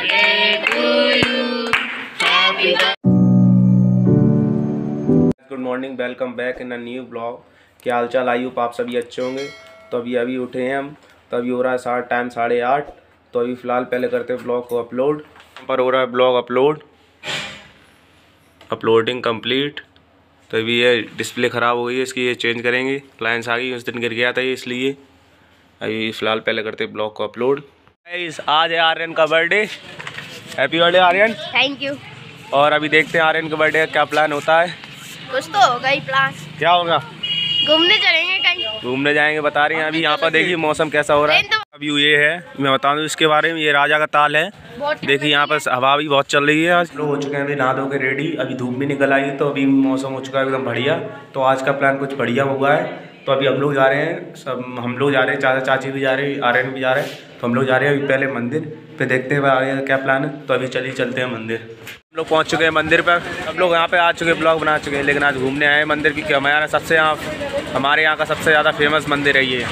Good morning welcome back in a new blog क्या हाल चाल आई आप सभी अच्छे होंगे। तो अभी अभी उठे हैं हम। तो अभी हो रहा है साढ़े टाइम साढ़े आठ। तो अभी फ़िलहाल पहले करते हैं ब्लॉग को अपलोड पर हो रहा है ब्लॉग अपलोड अपलोडिंग कंप्लीट तो अभी ये डिस्प्ले ख़राब हो गई है, इसकी ये चेंज करेंगे। क्लाइंट्स आ गई, उस दिन गिर गया था ये, इसलिए। अभी फ़िलहाल पहले करते ब्लॉग को अपलोड आज है आर्यन का birthday happy birthday Aryan. Thank you और अभी देखते हैं आर्यन का बर्थडे का क्या प्लान होता है. कुछ तो होगा ही प्लान क्या होगा? घूमने चलेंगे कहीं. घूमने जाएँगे बता रहे हैं. अभी यहाँ पर देखिए मौसम कैसा हो रहा है. ट्रेन अभी ये है मैं बता दूँ इसके बारे में ये राजा का ताल है. देखिए यहाँ पर हवा भी बहुत चल रही है आज. लोग हो चुके हैं अभी नहा धो के रेडी अभी धूप भी निकल आई है तो अभी मौसम हो चुका है एकदम बढ़िया. तो आज का प्लान कुछ बढ़िया हुआ है. तो अभी हम लोग जा रहे हैं, सब हम लोग जा रहे हैं, चाचा चाची भी जा रहे हैं, आर्यन भी जा रहे हैं तो हम लोग जा रहे हैं अभी पहले मंदिर, फिर देखते हैं आगे क्या प्लान है तो अभी चलिए चलते हैं मंदिर। हम लोग पहुँच चुके हैं मंदिर पर, हम लोग यहाँ पे आ चुके हैं, ब्लॉग बना चुके हैं, लेकिन आज घूमने आए हैं मंदिर की हमारे सबसे यहाँ, हमारे यहाँ का सबसे ज़्यादा फ़ेमस मंदिर है ये।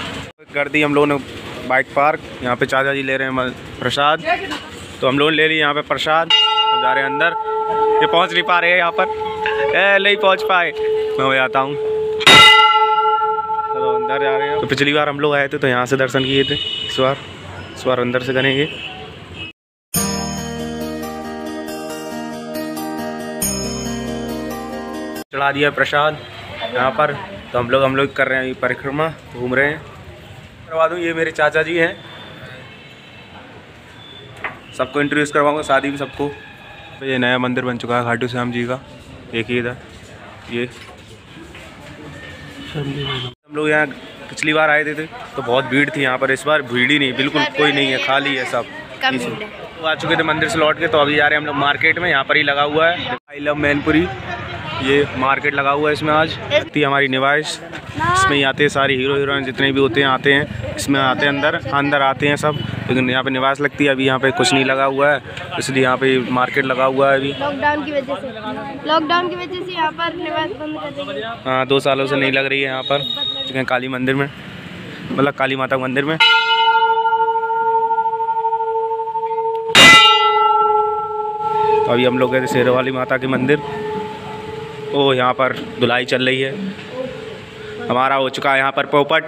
कर दी हम लोगों ने बाइक पार्क यहाँ पे चाचा जी ले रहे हैं प्रसाद। तो हम लोग ले लिए यहाँ पे प्रसाद जा रहे हैं अंदर। ये पहुँच नहीं पा रहे हैं यहाँ पर। ए, नहीं पहुँच पाए। मैं हो जाता हूँ। अंदर जा रहे हैं। तो पिछली बार हम लोग आए थे तो यहाँ से दर्शन किए थे। इस बार इस बार अंदर से करेंगे। चढ़ा दिया प्रसाद यहाँ पर। तो हम लोग हम लोग कर रहे हैं परिक्रमा, घूम रहे हैं। करवा दूँ, ये मेरे चाचा जी हैं। सबको इंट्रोड्यूस करवाऊँगा, शादी भी सबको। तो ये नया मंदिर बन चुका है खाटू श्याम जी का। देखिए इधर, ये। हम लोग यहाँ पिछली बार आए थे, थे तो बहुत भीड़ थी यहाँ पर। इस बार भीड़ ही नहीं बिल्कुल कोई नहीं है खाली है सब। तो आ चुके थे मंदिर से लौट के तो अभी जा रहे हैं हम लोग मार्केट में यहाँ पर ही लगा हुआ है। आई लव मैनपुरी ये मार्केट लगा हुआ है इसमें आज। थी हमारी निवाइश इसमें ही आते हैं सारी हीरो हीरोइन जितने भी होते हैं आते हैं इसमें आते हैं अंदर अंदर आते हैं सब लेकिन यहाँ पे निवास लगती है अभी यहाँ पे कुछ नहीं लगा हुआ है इसलिए यहाँ पे मार्केट लगा हुआ है अभी। लॉकडाउन की वजह से। लॉकडाउन की वजह से यहाँ पर निवास बंद कर हाँ दो सालों से नहीं लग रही है यहाँ पर। चिकन काली मंदिर में मतलब काली माता के मंदिर में। तो अभी हम लोग गए थे शेरों वाली माता के मंदिर। ओ यहाँ पर धुलाई चल रही है। हमारा हो चुका है यहाँ पर पोपट।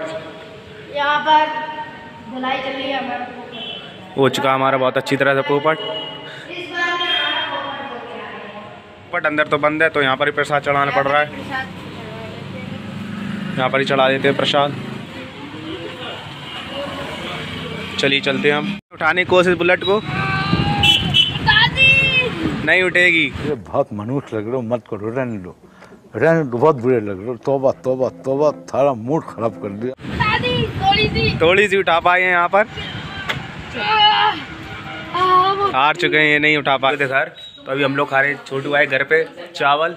यहाँ पर धुलाई चल रही है हमारा हो चुका हमारा बहुत अच्छी तरह से पोपट। पोपट हो। है। अंदर तो बंद है तो यहाँ पर ही प्रसाद चढ़ाना पड़ रहा है। यहाँ पर ही चढ़ा देते हैं प्रसाद चलिए चलते हैं हम उठाने की कोशिश बुलेट को नहीं उठेगी ये बहुत मनुष्य लग रहे हो मत करो रहने दो रहने दो बहुत बुरे लग रहे हो तोबा तोबा तोबा थारा मूड खराब कर दिया थोड़ी सी उठा पाए हैं यहाँ पर हार चुके हैं ये नहीं उठा पाए थे घर तो अभी हम लोग खा रहे हैं छोटू भाई घर पे चावल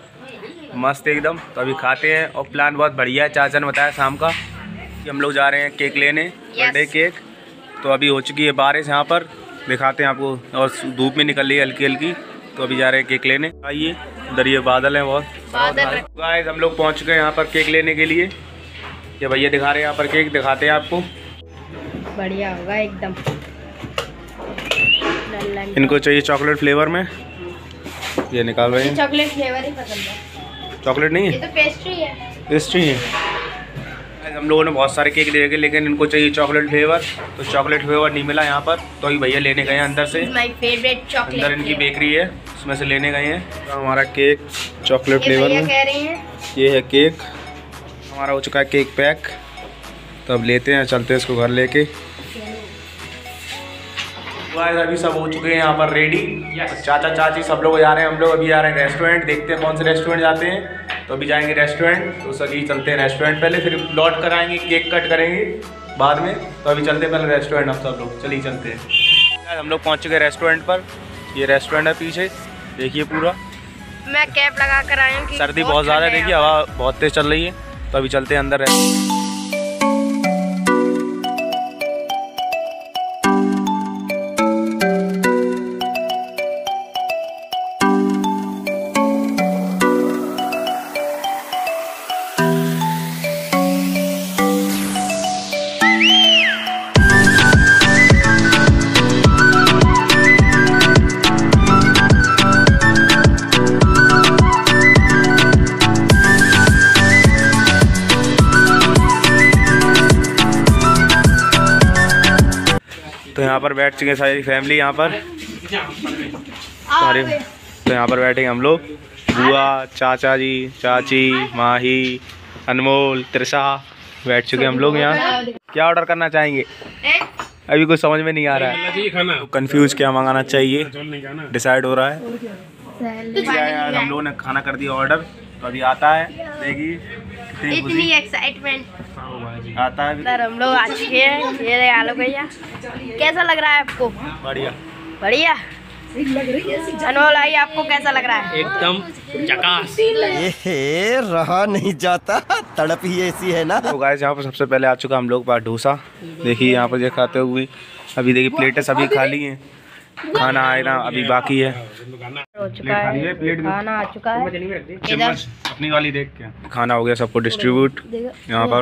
मस्त एकदम। तो अभी खाते हैं और प्लान बहुत बढ़िया है। चाचा ने बताया शाम का कि हम लोग जा रहे हैं केक लेने बर्थडे केक तो अभी हो चुकी है बारिश यहाँ पर। दिखाते हैं आपको। और धूप में निकल रही है हल्की हल्की। तो अभी जा रहे हैं केक लेने। आइए उधर ये बादल हैं बहुत। बादल गाइस हम लोग पहुँच गए यहाँ पर केक लेने के लिए। ये भैया दिखा रहे हैं यहाँ पर केक दिखाते हैं आपको। बढ़िया होगा एकदम। इनको चाहिए चॉकलेट फ्लेवर में। ये निकाल रहे हैं। चॉकलेट फ्लेवर ही पसंद है। चॉकलेट नहीं है? तो पेस्ट्री है। पेस्ट्री है। हम लोगों ने बहुत सारे केक ले गए लेकिन इनको चाहिए चॉकलेट फ्लेवर तो चॉकलेट फ्लेवर नहीं मिला यहाँ पर तो अभी भैया लेने गए हैं अंदर से। माय फेवरेट चॉकलेट अंदर इनकी बेकरी है उसमें से लेने गए हैं। तो हमारा केक चॉकलेट फ्लेवर में। ये है केक हमारा हो चुका है केक पैक तो अब लेते हैं चलते हैं इसको घर लेके। गाइस अभी सब हो चुके हैं यहाँ पर रेडी चाचा चाची सब लोग जा रहे हैं। हम लोग अभी जा रहे हैं रेस्टोरेंट देखते हैं कौन से रेस्टोरेंट जाते हैं। तो अभी जाएँगे रेस्टोरेंट तो सभी चलते हैं रेस्टोरेंट पहले फिर लौट कर आएँगे केक कट करेंगे बाद में। तो अभी चलते हैं पहले रेस्टोरेंट हम सब लोग। चलिए चलते हैं। गाइस, हम लोग पहुँच चुके हैं रेस्टोरेंट पर। ये रेस्टोरेंट है पीछे। देखिए पूरा। मैं कैप लगा कर आई हूँ सर्दी बहुत ज़्यादा है। देखिए हवा बहुत तेज़ चल रही है। तो अभी चलते हैं अंदर पर बैठ चुके हैं सारी फैमिली यहाँ पर। सारे तो यहाँ पर बैठे हम लोग। बुआ चाचा जी चाची माही अनमोल त्रिशा बैठ चुके हम लोग यहाँ। क्या ऑर्डर करना चाहेंगे? अभी कुछ समझ में नहीं आ रहा है। कंफ्यूज क्या मंगाना चाहिए? डिसाइड हो रहा है। हम लोगों ने खाना कर दिया ऑर्डर तो अभी आता है। देखिए इतनी एक्साइटमेंट आता है सर हम लोग आ चुके हैं ये रहे आलो भैया। कैसा लग रहा है आपको? बढ़िया। बढ़िया। अनमोल भाई आपको कैसा लग रहा है? एकदम चकास। ये रहा नहीं जाता तड़प ही ऐसी है ना। तो गाइस यहाँ पर सबसे पहले आ चुका हम लोग पास डोसा। देखिए यहाँ पर ये खाते हुए अभी देखिए प्लेटें सभी खाली हैं। खाना आए ना अभी बाकी है। हो चुका है खाना आ चुका है। चम्मच अपनी वाली देख के खाना हो गया सबको डिस्ट्रीब्यूट। यहाँ पर।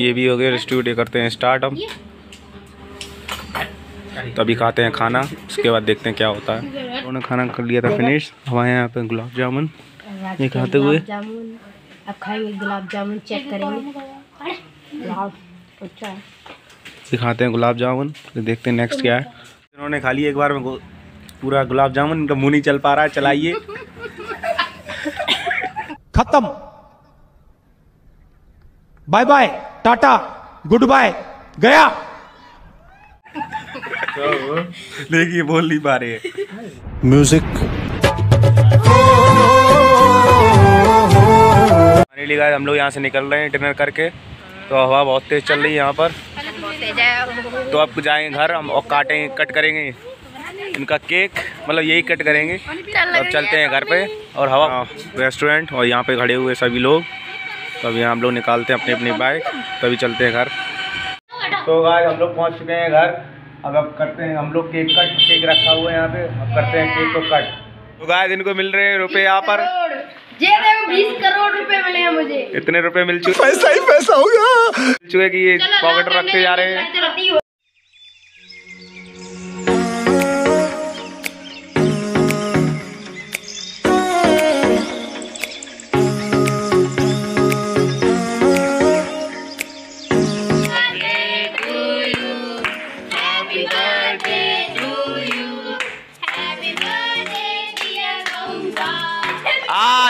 ये भी हो गया डिस्ट्रीब्यूट ये करते हैं स्टार्ट हम तो अभी खाते हैं खाना उसके बाद देखते हैं क्या होता है। उन्होंने खाना कर लिया था फिनिश हमारे यहाँ पे गुलाब जामुन। ये खाते हुए। जामुन। अब खाएँगे गुलाब जामुन चेक करेंगे। अच्छा ये खाते हैं गुलाब जामुन फिर देखते हैं नेक्स्ट क्या है। इन्होंने खा लिया एक बार में पूरा गुलाब जामुन इनका मुँह नहीं चल पा रहा है चलाइए। खत्म। Bye bye tata goodbye गया देखिए बोल नहीं पा रहे म्यूज़िक। हम लोग यहाँ से निकल रहे हैं डिनर करके। तो हवा बहुत तेज चल रही है यहाँ पर। तो अब जाएँगे घर हम और काटेंगे कट करेंगे। इनका केक मतलब यही कट करेंगे। अब चलते हैं घर पे और हवा रेस्टोरेंट और यहाँ पे खड़े हुए सभी लोग। तो अभी हम लोग निकालते हैं अपनी अपनी बाइक तभी चलते हैं घर। तो गाइस हम लोग पहुँच चुके हैं घर। अब अब करते हैं हम लोग केक कट केक रखा हुआ है यहाँ पे। अब करते हैं केक को कट तो गाइस इनको मिल रहे हैं रुपए यहाँ पर। ये देखो बीस करोड़ रुपए मिले हैं मुझे। इतने रुपए मिल चुके पैसा ही पैसा होगा मिल चुके कि ये पॉकेट रखते जा रहे हैं।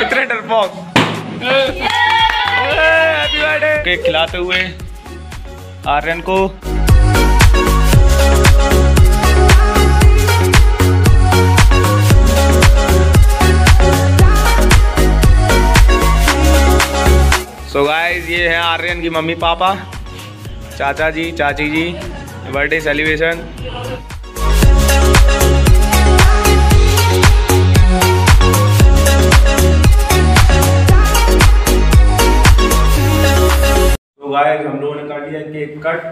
ये कितने डरपोक हैप्पी बर्थडे केक खिलाते हुए आर्यन को। सो गाइस ये है आर्यन की मम्मी पापा चाचा जी चाची जी बर्थडे सेलिब्रेशन तो गाइस हम लोगों ने कर लिया केक कट।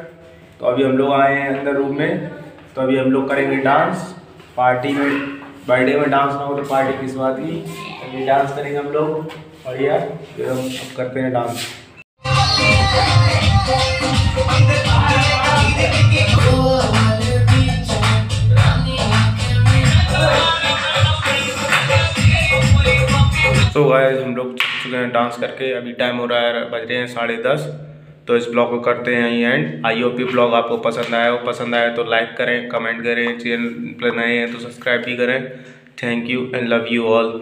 तो अभी हम लोग आए हैं अंदर रूम में। तो अभी हम लोग करेंगे डांस। पार्टी में, बर्थडे में डांस ना हो तो पार्टी किस बात की। अभी डांस करेंगे हम लोग। बढ़िया। फिर हम करते हैं डांस। तो गाइस हम लोग चुके हैं डांस करके। अभी टाइम हो रहा है, बज रहे हैं साढ़े दस। तो इस ब्लॉग को करते हैं यहीं एंड आई होप ब्लॉग आपको पसंद आया हो, पसंद आया तो लाइक करें कमेंट करें चैनल पर नए हैं तो सब्सक्राइब भी करें. Thank you and love you all